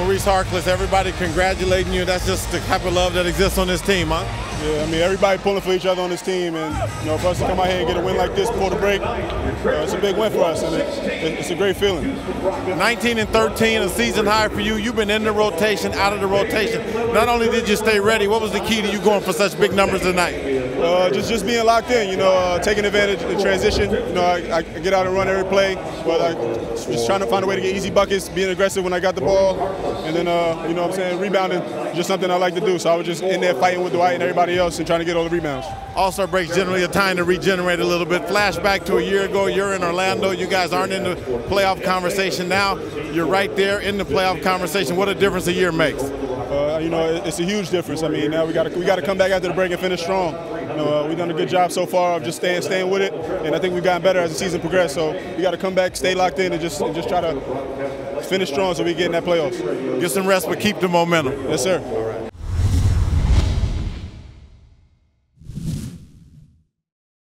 Maurice Harkless, everybody congratulating you. That's just the type of love that exists on this team, huh? Yeah, I mean, everybody pulling for each other on this team, and you know, for us to come out here and get a win like this before the break, uh, it's a big win for us, and it, it, it's a great feeling. 19 and 13, a season high for you. You've been in the rotation, out of the rotation. Not only did you stay ready, what was the key to you going for such big numbers tonight? Uh, just just being locked in, you know, uh, taking advantage of the transition. You know, I, I, get out and run every play, but I just trying to find a way to get easy buckets, being aggressive when I got the ball, and then uh, you know what I'm saying, rebounding, just something I like to do. So I was just in there fighting with Dwight and everybody else and trying to get all the rebounds. All-Star breaks generally a time to regenerate a little bit. Flashback to a year ago, you're in Orlando. You guys aren't in the playoff conversation now. You're right there in the playoff conversation. What a difference a year makes. Uh, you know, it's a huge difference. I mean, now we got to we got to come back after the break and finish strong. You know, uh, we've done a good job so far of just staying staying with it, and I think we've gotten better as the season progressed. So we got to come back, stay locked in, and just and just try to finish strong so we get in that playoffs. Get some rest, but keep the momentum. Yes, sir.